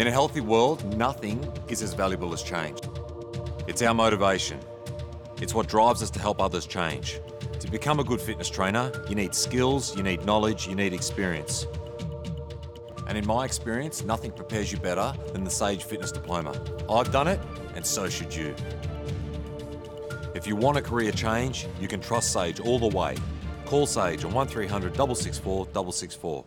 In a healthy world, nothing is as valuable as change. It's our motivation. It's what drives us to help others change. To become a good fitness trainer, you need skills, you need knowledge, you need experience. And in my experience, nothing prepares you better than the Sage Fitness Diploma. I've done it, and so should you. If you want a career change, you can trust Sage all the way. Call Sage on 1300 664 664.